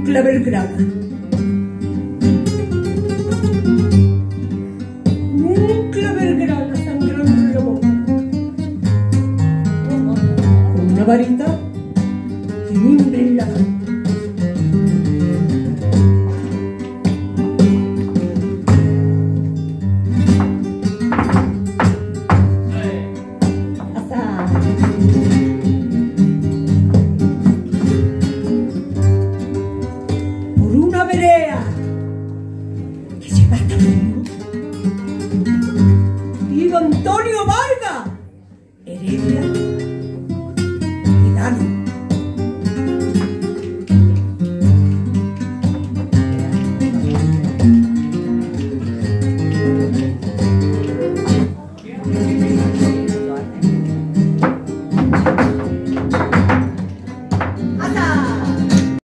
un clavel grana. Un clavel grana sangrando la boca. Con una varita que mimbre una perea que lleva hasta mí. Viva Antonio Vargas, Heredia.